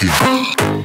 Rocky.